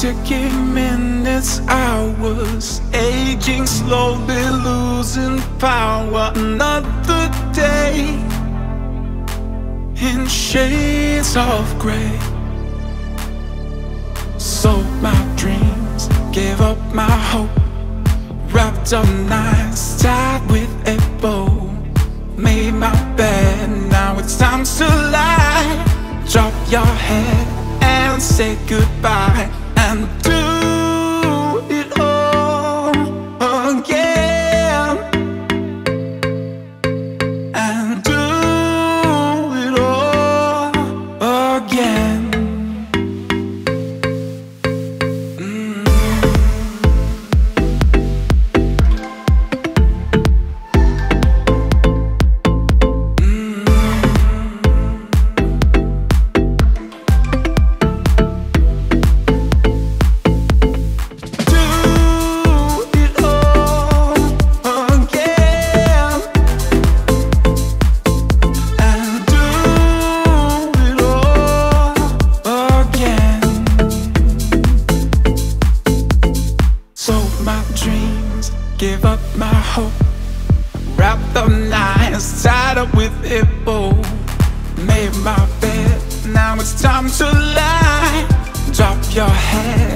ticking minutes, hours, aging slowly, losing power. Another day in shades of gray. Sold my dreams, gave up my hope. Wrapped up nights, tied with a bow. Made my bed, now it's time to lie. Drop your head and say goodbye and do give up my hope. Wrapped up nights, tied up with a bow. Made my bed, now it's time to lie. Drop your head.